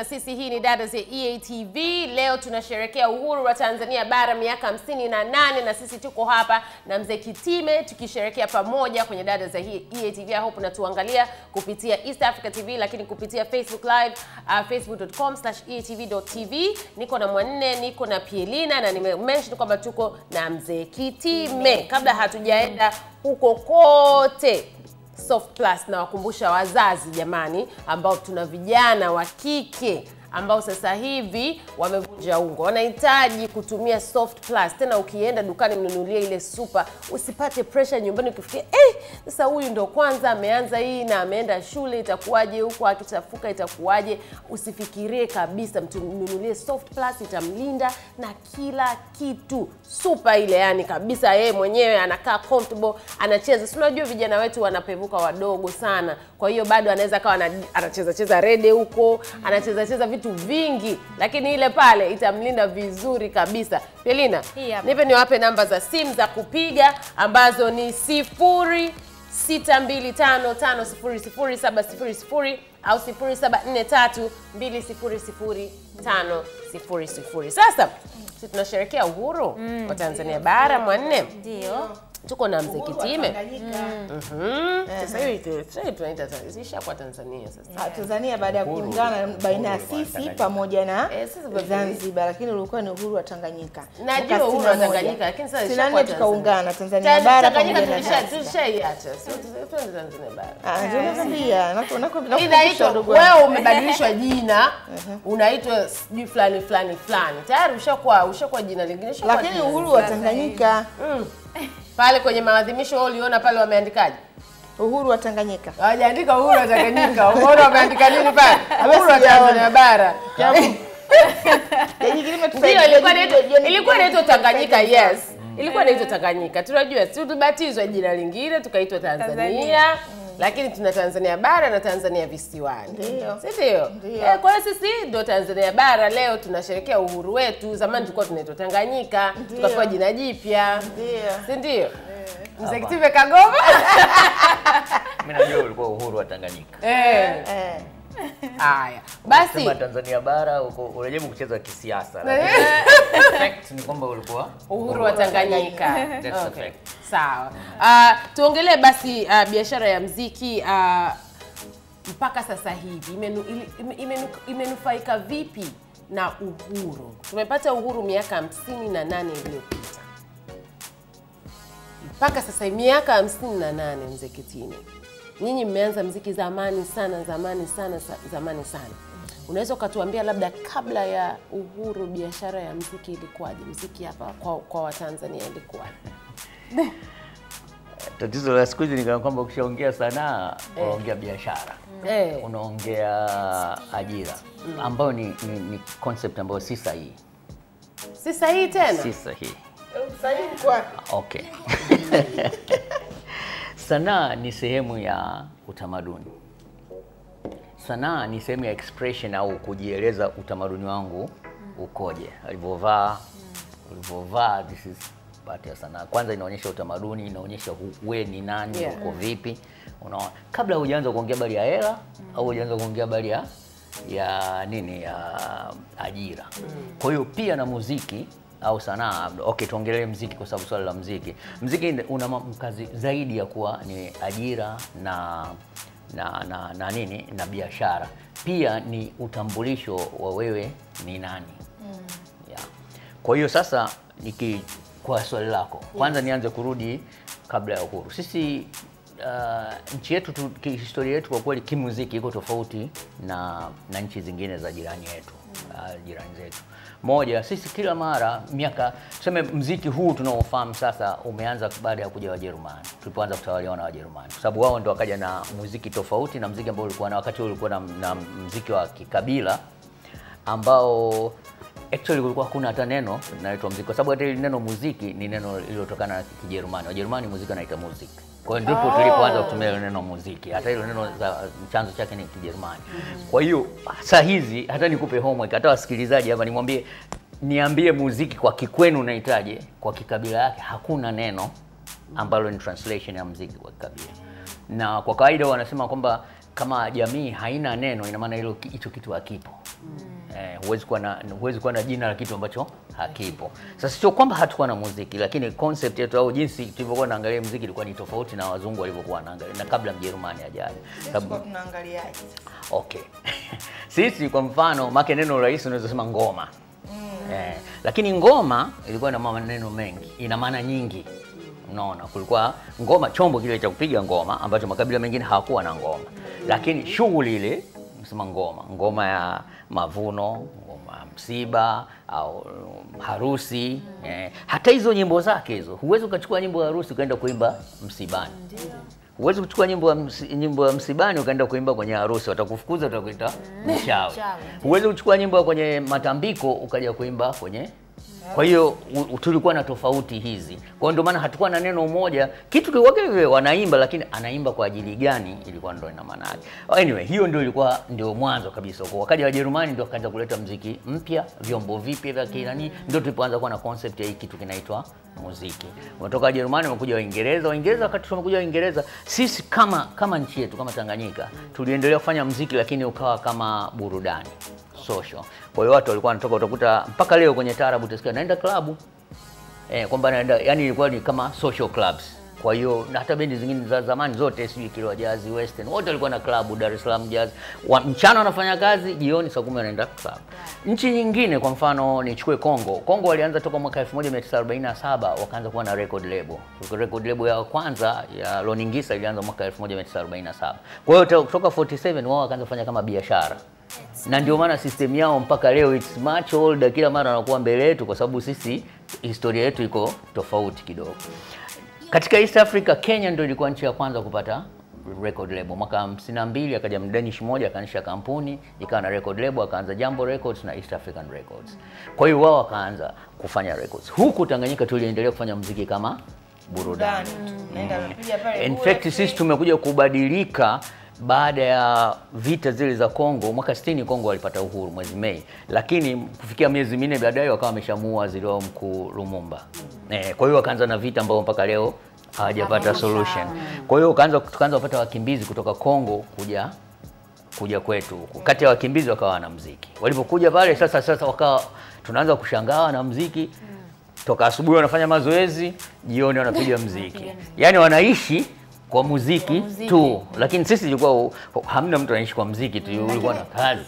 na sisi. Hii ni Dada za EATV. Leo tunasherekea uhuru wa Tanzania bara miaka hamsini na na sisi tuko hapa na mzee Kitime tukisherekea pamoja kwenye Dada za EATV. I hope unatuangalia kupitia East Africa TV, lakini kupitia Facebook Live, uh, facebook.com/eatv.tv. Niko na Mwanne, niko na Pielina na nimemention kwamba tuko na mzee Kitime. Kabla hatujaenda huko kote Soft Plus nawakumbusha wazazi jamani, ambao tuna vijana wa kike ambao sasa hivi wamevunja ungo, wanahitaji kutumia Soft Plus. Tena ukienda dukani mnunulie ile super, usipate pressure nyumbani ukifikia eh, sasa huyu ndo kwanza ameanza hii na ameenda shule, itakuwaje huko akichafuka, itakuwaje? Usifikirie kabisa, mnunulie Soft Plus, itamlinda na kila kitu super ile, yani kabisa, yeye mwenyewe anakaa comfortable, anacheza. Si unajua vijana wetu wanapevuka wadogo sana, kwa hiyo bado anaweza kawa ana- anacheza cheza rede huko, anacheza cheza vitu vingi, lakini ile pale itamlinda vizuri kabisa. Pelina, nipe niwape namba za simu za kupiga ambazo ni sifuri 625500700 au 0743200500. Sasa si tunasherekea uhuru mm, wa Tanzania bara Mwanne, Ndio. Tuko na mzee Kitime. Mhm. Sasa hiyo tu- sasa hivi tunaita isha kwa Tanzania sasa. Ah, Tanzania baada ya kuungana baina ya sisi pamoja na Eh, Zanzibar, lakini ulikuwa ni uhuru wa Tanganyika. Najua uhuru wa Tanganyika lakini sasa 64 ishakuwa tukaungana Tanzania bara pamoja na tushaiacha. Tanzania bara. Ah, nakukumbusha inaitwa ndugu wewe umebadilishwa jina unaitwa sijui fulani fulani fulani tayari ushakuwa ushakuwa jina lingine Lakini uhuru wa Tanganyika, pale kwenye maadhimisho wao uliona pale wameandikaje? Uhuru wa Tanganyika. hawajaandika uhuru wa Tanganyika. Uhuru wameandika nini pale? Uhuru wa. Tanzania bara. Ilikuwa inaitwa ilikuwa inaitwa Tanganyika yes. Ilikuwa inaitwa Tanganyika. Tunajua si tulibatizwa jina lingine tukaitwa Tanzania. Tanzania. Lakini tuna Tanzania bara na Tanzania visiwani Ndio. si ndio Ndio. eh, kwa hiyo sisi ndo Tanzania bara leo tunasherekea uhuru wetu zamani tulikuwa tunaitwa Tanganyika tukapewa jina jipya Ndio. si ndio mzee Kitive Kagoma Mimi najua ulikuwa uhuru wa Tanganyika. eh Eh. Haya basi Sema Tanzania bara uko unajaribu kucheza kisiasa. Eh. lakini fact ni kwamba ulikuwa uhuru wa Tanganyika. That's Okay. fact. Sawa. Uh, tuongelee basi uh, biashara ya mziki uh, mpaka sasa hivi imenu, ili- ime- imenu, imenufaika vipi na uhuru? Tumepata uhuru miaka hamsini na nane iliyopita mpaka sasa miaka hamsini na nane mzee Kitime, nyinyi mmeanza mziki zamani sana zamani sana zamani sana. Unaweza ukatuambia labda kabla ya uhuru biashara ya mziki ilikuwaje? Mziki hapa kwa, kwa Watanzania ilikuwaje? Tatizo la siku hizi ni kwamba ukishaongea sanaa eh. unaongea biashara. Eh, Unaongea ajira mm. ambayo ni, ni, ni concept ambayo si sahihi. si sahihi tena. Si sahihi. Sahihi kwa Okay. Sanaa ni sehemu ya utamaduni. Sanaa ni sehemu ya expression au kujieleza utamaduni wangu ukoje, alivyovaa, ulivyovaa, this is part ya sanaa. Kwanza inaonyesha utamaduni, inaonyesha we ni nani, Yeah. uko vipi. Unaona, kabla hujaanza kuongea habari ya hela mm. au hujaanza kuongea habari ya ya nini ya ajira. Mm. Kwa hiyo pia na muziki au sanaa, labda. okay, tuongelee mziki kwa sababu swala la mziki, mziki una mkazi zaidi ya kuwa ni ajira na na, na, na nini na biashara, pia ni utambulisho wa wewe ni nani Mm. yeah. Kwa hiyo sasa niki kwa swali lako kwanza, nianze kurudi kabla ya uhuru. Sisi uh, nchi yetu tu, historia yetu kwa kweli kimuziki iko tofauti na, na nchi zingine za jirani yetu mm. uh, jirani zetu. Moja, sisi kila mara miaka tuseme, mziki huu tunaofahamu sasa umeanza baada ya kuja Wajerumani, tulipoanza kutawaliwa na Wajerumani, kwa sababu wao ndo wakaja na muziki tofauti na mziki ambao ulikuwa na wakati ulikuwa na, na wa kikabila ambao actually kulikuwa hakuna hata neno linaloitwa muziki, kwa sababu hata ile neno muziki ni neno lililotokana na Kijerumani. Wajerumani muziki wanaita music. Kwa hiyo ndipo oh. tulipoanza kutumia hilo neno muziki, hata hilo neno za, chanzo chake ni Kijerumani. Kwa hiyo saa hizi hata nikupe homework, hata wasikilizaji hapa nimwambie, niambie muziki kwa kikwenu unahitaje, kwa kikabila yake hakuna neno ambalo ni translation ya muziki kwa kikabila, na kwa kawaida wanasema kwamba kama jamii haina neno, ina maana hilo hicho kitu hakipo. Eh, huwezi kuwa na huwezi kuwa na jina la kitu ambacho hakipo. Sasa sio kwamba hatukuwa na muziki, lakini concept yetu au jinsi tulivyokuwa naangalia muziki ilikuwa ni tofauti na wazungu walivyokuwa wanaangalia na kabla Mjerumani hajaja. Sababu- tunaangaliaje? Okay. Sisi kwa mfano make neno rahisi unaweza sema ngoma. Mm. Eh, lakini ngoma ilikuwa na maneno mengi, ina maana nyingi. Unaona, kulikuwa ngoma, chombo kile cha kupiga ngoma ambacho makabila mengine hawakuwa na ngoma, lakini shughuli ile nasema ngoma, ngoma ya mavuno, ngoma ya msiba au harusi mm. eh, hata hizo nyimbo zake hizo, huwezi ukachukua nyimbo ya harusi ukaenda kuimba msibani. Huwezi kuchukua nyimbo ya nyimbo ya msibani ukaenda kuimba kwenye harusi, watakufukuza, watakuita mchawi. Mchawi. Huwezi kuchukua nyimbo kwenye matambiko ukaja kuimba kwenye kwa hiyo tulikuwa na tofauti hizi, kwa hiyo ndio maana hatukuwa na neno moja. Kitu kiwake wanaimba, lakini anaimba kwa ajili gani, ilikuwa ndio ina maana yake. Anyway, hiyo ndio ilikuwa ndio mwanzo kabisa. Kwa wakaja Wajerumani ndio wakaanza kuleta mziki mpya, vyombo vipya vya kinani, ndio tulipoanza kuwa na concept ya hii kitu kinaitwa muziki. Wametoka Wajerumani wamekuja Waingereza. Waingereza wakati tumekuja Waingereza, sisi kama kama nchi yetu kama Tanganyika tuliendelea kufanya mziki, lakini ukawa kama burudani social. Kwa hiyo watu walikuwa wanatoka, utakuta mpaka leo kwenye taarabu utasikia naenda klabu eh, kwamba naenda, yani ilikuwa ni kama social clubs. Kwa hiyo hata bendi zingine za zamani zote, sijui Kilwa Jazz, Western, wote walikuwa na klabu. Dar es Salaam Jazz wa, mchana wanafanya kazi, jioni saa kumi wanaenda club. Nchi nyingine kwa mfano nichukue Kongo. Kongo walianza toka mwaka 1947 wakaanza kuwa na record label. Record label ya kwanza ya Loningisa ilianza mwaka 1947. Kwa hiyo kutoka 47 wao wakaanza kufanya kama biashara na ndio maana system yao mpaka leo it's much older, kila mara wanakuwa mbele yetu, kwa sababu sisi historia yetu iko tofauti kidogo. Katika East Africa, Kenya ndio ilikuwa nchi ya kwanza kupata record label. Mwaka 52 akaja Mdanish mmoja akaanzisha kampuni ikawa na record label, akaanza Jambo Records na East African Records. Kwa hiyo wao wakaanza kufanya records. Huku Tanganyika tuliendelea kufanya muziki kama burudani. Mm. Mm. In fact sisi tumekuja kubadilika baada ya vita zile za Kongo mwaka 60 Kongo walipata uhuru mwezi Mei, lakini kufikia miezi minne baadaye wakawa wameshamua waziri wao mkuu Lumumba. Eh, kwa hiyo wakaanza na vita ambao mpaka leo hawajapata solution. Kwa hiyo wakaanza tukaanza kupata wakimbizi kutoka Kongo kuja kuja kwetu huku. Kati ya wakimbizi wakawa na muziki. Walipokuja pale sasa sasa wakawa tunaanza kushangaa na mziki toka asubuhi wanafanya mazoezi, jioni wanapiga muziki. Yaani wanaishi kwa muziki, muziki. tu, lakini sisi ilikuwa hamna mtu anaishi kwa muziki tu, ulikuwa na kazi.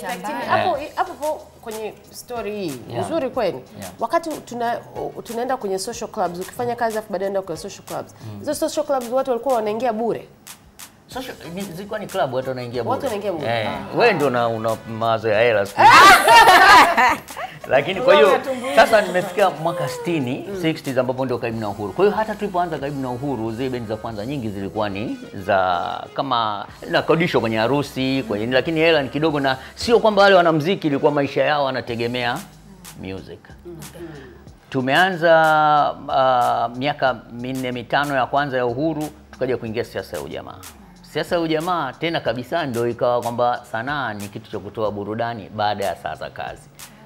Shambani. hapo hapo kwenye story hii Yeah. Nzuri kweli Yeah. wakati tuna, tunaenda kwenye social clubs ukifanya kazi afu baadaye enda kwenye social clubs hizo social clubs watu walikuwa wanaingia bure Social, ni- zilikuwa ni club watu wanaingia bure. Watu wanaingia bure. Eh, wewe ndio una, una mawazo ya hela siku. Lakini kwa hiyo sasa nimefikia mwaka 60 60s ambapo ndio karibu na uhuru. Kwa hiyo hata tulipoanza karibu na uhuru, zile bendi za kwanza nyingi zilikuwa ni za kama nakodishwa kwenye harusi kwenye, lakini hela ni kidogo, na sio kwamba wale wanamuziki ilikuwa maisha yao wanategemea music. Tumeanza uh, miaka minne mitano ya kwanza ya uhuru, tukaja kuingia siasa ya ujamaa. Siasa ya ujamaa tena kabisa ndio ikawa kwamba sanaa ni kitu cha kutoa burudani baada ya saa za kazi,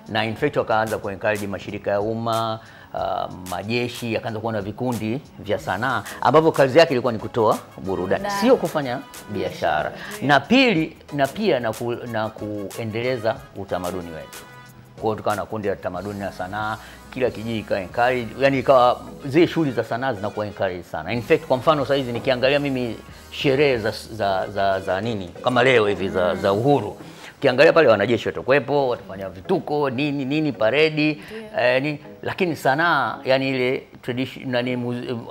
na in fact wakaanza kuencourage mashirika ya umma uh, majeshi yakaanza kuona na vikundi vya sanaa ambavyo kazi yake ilikuwa ni kutoa burudani, sio kufanya biashara, na pili na pia na, ku, na kuendeleza utamaduni wetu. Kwa hiyo tukawa na kundi la tamaduni na sanaa, kila kijiji ikawa encourage, yani ikawa zile shughuli za sanaa zinakuwa encourage sana. In fact, kwa mfano saa hizi nikiangalia mimi sherehe za, za, za, za nini? Kama leo hivi za, za uhuru ukiangalia pale wanajeshi watakuwepo, watafanya vituko nini nini, paredi yeah. eh, nini, lakini sanaa yani ile tradition nani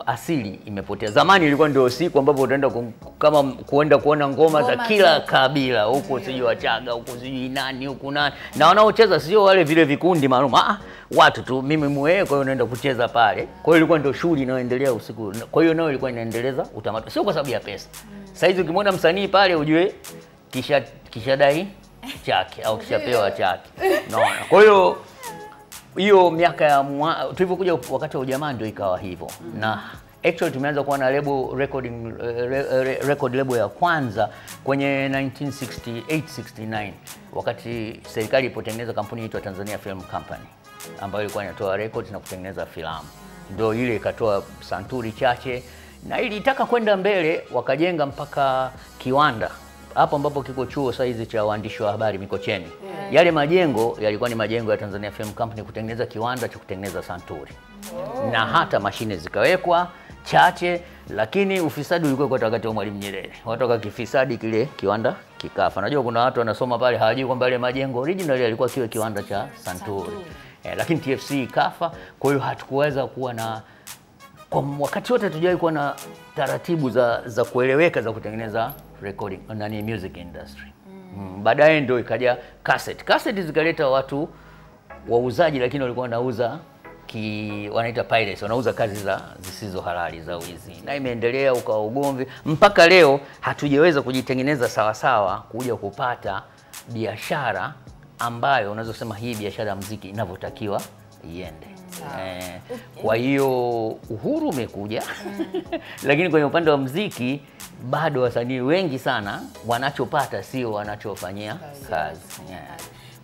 asili imepotea. Zamani ilikuwa ndio siku ambapo utaenda kama kuenda kuona ngoma za kila kabila huko, sijui Wachaga huko, sijui nani huko nani, na wanaocheza sio wale vile vikundi maalum, ah, watu tu mimi muee, kwa hiyo naenda kucheza pale. Kwa hiyo ilikuwa ndio shughuli inayoendelea usiku, kwa hiyo nayo ilikuwa inaendeleza utamaduni, sio kwa sababu ya pesa. Mm. hizi ukimwona msanii pale ujue kisha kishadai chake au kishapewa chake, naona. Kwa hiyo hiyo miaka ya tulivyokuja wakati wa ujamaa ndio ikawa hivyo. Na actually tumeanza kuwa na label recording re, re, record label ya kwanza kwenye 1968 69 wakati serikali ilipotengeneza kampuni inaitwa Tanzania Film Company ambayo ilikuwa inatoa records na kutengeneza filamu, ndio ile ikatoa santuri chache na ilitaka kwenda mbele, wakajenga mpaka kiwanda hapo ambapo kiko chuo saizi cha waandishi wa habari Mikocheni. Yale majengo yalikuwa ni majengo ya Tanzania Film Company kutengeneza kiwanda cha kutengeneza santuri Oh. na hata mashine zikawekwa chache, lakini ufisadi ulikuwa kwa wakati wa Mwalimu Nyerere. Watu wakakifisadi kile kiwanda kikafa. Najua kuna watu wanasoma pale hawajui kwamba yale majengo original yalikuwa kiwe kiwanda cha santuri, eh, lakini TFC ikafa, kwa hiyo hatukuweza kuwa na kwa wakati wote hatujawahi kuwa na taratibu za, za kueleweka za kutengeneza recording nani music industry. Mm. Baadaye ndio ikaja cassette. Cassette zikaleta watu wauzaji, lakini walikuwa wanauza ki wanaita pirates, wanauza kazi za zisizo halali za wizi, na imeendelea ukawa ugomvi mpaka leo. Hatujaweza kujitengeneza sawasawa kuja kupata biashara ambayo unaweza kusema hii biashara ya muziki inavyotakiwa iende. Eh, kwa hiyo uhuru umekuja lakini kwenye upande wa mziki bado wasanii wengi sana wanachopata sio wanachofanyia kazi. Yeah.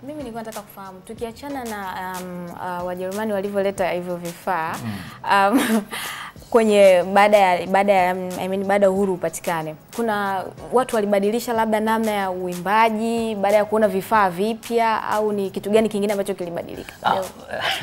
Mimi nilikuwa nataka kufahamu tukiachana na um, uh, Wajerumani walivyoleta hivyo vifaa mm. um, kwenye baada ya baada ya I mean, baada uhuru upatikane, kuna watu walibadilisha labda namna ya uimbaji baada ya kuona vifaa vipya, au ni kitu gani kingine ambacho kilibadilika? Ah,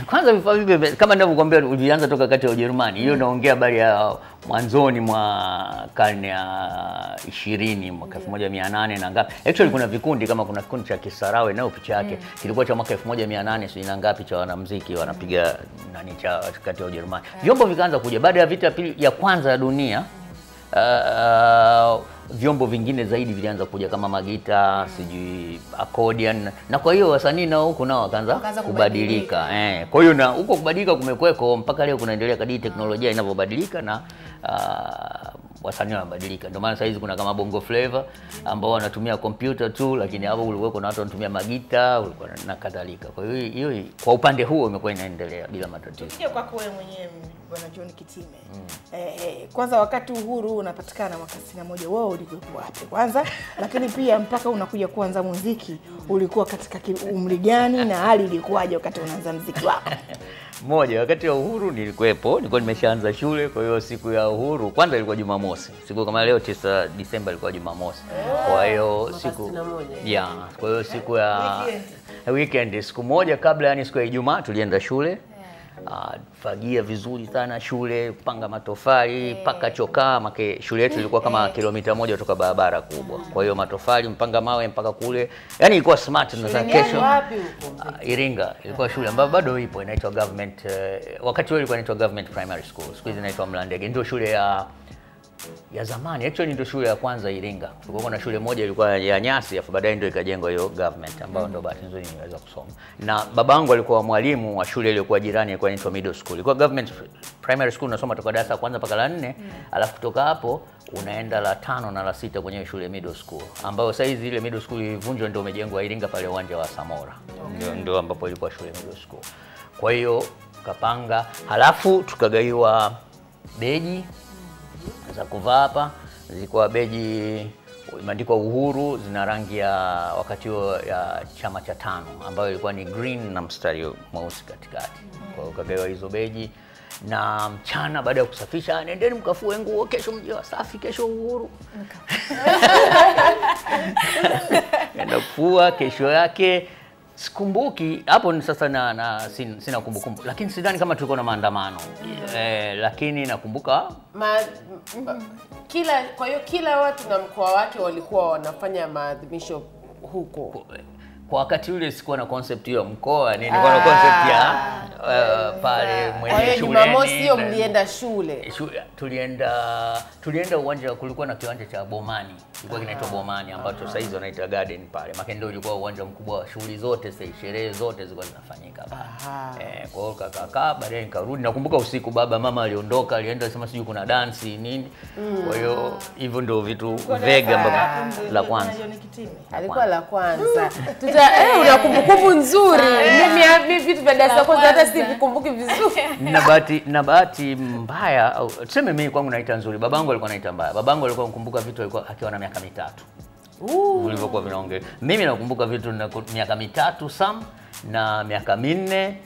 kwanza vifaa vipya kama ninavyokuambia ulianza toka kati ya Ujerumani. Hiyo mm. naongea habari ya mwanzoni mwa karne ya ishirini mwaka elfu moja mia nane na ngapi. Actually kuna vikundi kama kuna kikundi cha Kisarawe nayo picha yake mm. kilikuwa cha mwaka elfu moja mia nane sijui na ngapi cha wanamziki wanapiga nani cha kati ya Ujerumani. Vyombo vikaanza kuja baada ya vita ya pili ya kwanza ya dunia. Uh, vyombo vingine zaidi vilianza kuja kama magita sijui accordion, na kwa hiyo wasanii nao huku nao wakaanza kubadilika eh. Kwa hiyo na huko kubadilika kumekweko mpaka leo kunaendelea kadiri teknolojia inavyobadilika na uh, wasanii wanabadilika. Ndio maana saizi kuna kama bongo flavor ambao wanatumia kompyuta tu, lakini hapo ulikuwa kuna watu wanatumia magita ulikuwa na- kadhalika. Kwa hiyo hiyo kwa upande huo imekuwa inaendelea bila matatizo. Sio kwako wewe mwenyewe bwana John Kitime. Eh, eh, kwanza wakati uhuru unapatikana mwaka 61 wewe ulikuwa wapi kwanza? Lakini pia mpaka unakuja kuanza muziki ulikuwa katika umri gani na hali ilikuwaje wakati unaanza muziki wako? Moja, wakati wa uhuru nilikuwepo, nilikuwa nimeshaanza shule. Kwa hiyo siku ya uhuru kwanza ilikuwa Jumamosi, siku kama leo 9 Disemba ilikuwa Jumamosi. Kwa hiyo siku ya, kwa hiyo siku ya Weekend. siku moja kabla, yani siku ya Ijumaa tulienda shule Ah, fagia vizuri sana shule, panga matofali paka chokaa, make shule yetu ilikuwa kama kilomita moja kutoka barabara kubwa. Kwa hiyo matofali, mpanga mawe mpaka kule, yani ilikuwa smart. Na za kesho uh. Iringa ilikuwa shule ambayo bado ipo inaitwa government uh, wakati huo ilikuwa inaitwa government primary school, siku hizi inaitwa Mlandege. Ndio shule ya ya zamani, actually ndio shule ya kwanza Iringa. Kulikuwa na shule moja ilikuwa ya nyasi, afu baadaye ndio ikajengwa hiyo government ambayo ndio bahati nzuri niweza kusoma. Na babangu alikuwa mwalimu wa shule iliyokuwa jirani, ilikuwa inaitwa middle school. Ilikuwa government primary school, unasoma toka darasa la kwanza mpaka la nne, mm. alafu kutoka hapo unaenda la tano na la sita kwenye shule middle school, ambayo sasa hizi ile middle school ilivunjwa, ndio umejengwa Iringa pale uwanja wa Samora, ndio ndio ambapo ilikuwa shule middle school. Kwa hiyo kapanga, halafu tukagaiwa beji za kuvaa hapa zilikuwa beji imeandikwa Uhuru, zina rangi ya wakati huo ya chama cha tano ambayo ilikuwa ni green na mstari mweusi katikati. Kwa hiyo kagawa hizo beji, na mchana baada ya kusafisha, nendeni mkafue nguo, kesho mje wasafi, kesho uhuru. Enda kufua, kesho yake sikumbuki hapo ni sasa na, na sin, sina kumbukumbu, lakini sidhani kama tulikuwa na maandamano. Eh, lakini nakumbuka. Ma, kila kwa hiyo kila watu na mkoa wake walikuwa wanafanya maadhimisho huko. Kwa wakati ule sikuwa na concept hiyo mkoa, ni- nilikuwa na concept ya uh, pale mwenye shule. Jumamosi hiyo mlienda shule. Shu- tulienda tulienda uwanja, kulikuwa na kiwanja cha Bomani, kilikuwa kinaitwa Bomani ambacho sasa hizo wanaita Garden pale, maana ndio ilikuwa uwanja mkubwa wa shughuli zote, sasa sherehe zote zilikuwa zinafanyika pale. Eh, kwa hiyo kakakaa, baadaye nikarudi. Nakumbuka usiku baba mama aliondoka, alienda sema sijui kuna dansi nini. Kwa hiyo hivyo ndio vitu vega ambavyo la kwanza Alikuwa la kwanza. Tuta eh, una kumbukumbu nzuri. Mimi mimi vitu vya darasa kwanza hata sivikumbuki vizuri. na bahati na bahati mbaya au tuseme mimi kwangu naita nzuri, babangu alikuwa naita mbaya. Babangu alikuwa kumbuka vitu alikuwa akiwa na miaka mitatu vilivyokuwa vinaongea. Mimi nakumbuka vitu na miaka mitatu sam na miaka minne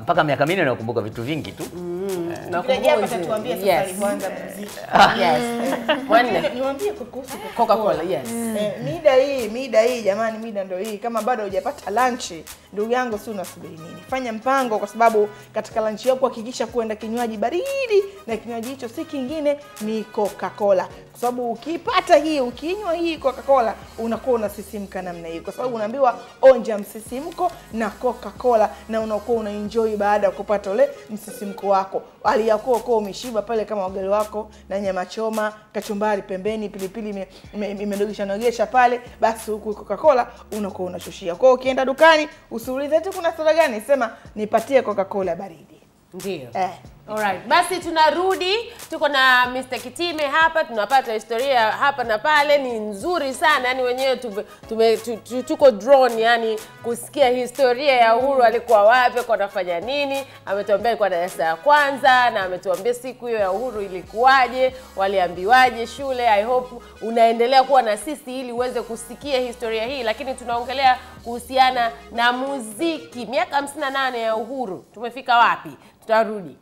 mpaka miaka minne nakumbuka vitu vingi tu. Mida hii mida hii jamani, mida ndo hii. Kama bado hujapata lanchi ndugu yangu, si unasubiri nini? Fanya mpango, kwa sababu katika lanchi yako hakikisha kuenda kinywaji baridi, na kinywaji hicho si kingine ni Coca-Cola, kwa sababu ukipata hii, ukinywa hii Coca-Cola unakuwa unasisimka namna hii, kwa sababu unaambiwa onja msisimko na Coca-Cola, na unakuwa una enjoy baada ya kupata ule msisimko wako, hali ya kuwa umeshiba pale kama ugali wako na nyama choma, kachumbari pembeni, pilipili imenogesha ime- nogesha pale, basi huku Coca-Cola unakuwa unashushia. Kwa hiyo ukienda dukani usiulize tu kuna soda gani, sema nipatie Coca-Cola baridi. Ndio. Eh. Alright. Basi tunarudi, tuko na Mr. Kitime hapa, tunapata historia hapa na pale, ni nzuri sana yani, wenyewe tume, tume, tu, tu, tuko drone yani kusikia historia ya Uhuru, alikuwa wapi, alikuwa anafanya nini. Ametuambia alikuwa darasa ya kwanza, na ametuambia siku hiyo ya Uhuru ilikuwaje, waliambiwaje shule. I hope unaendelea kuwa na sisi ili uweze kusikia historia hii, lakini tunaongelea kuhusiana na muziki. Miaka 58 ya Uhuru, tumefika wapi? Tutarudi.